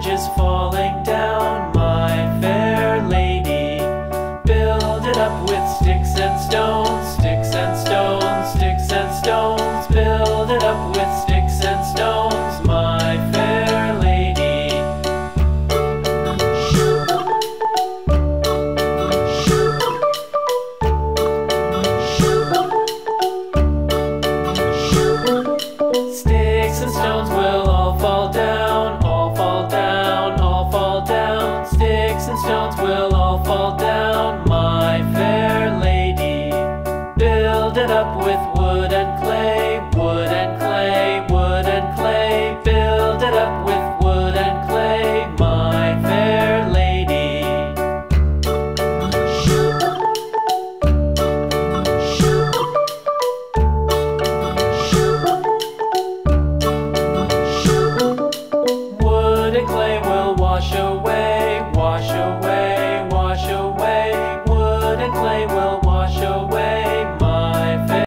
bridge is falling down, my fair lady. Build it up with sticks and stones, sticks and stones, sticks and stones. Build it up with all fall down, my fair lady. Build it up with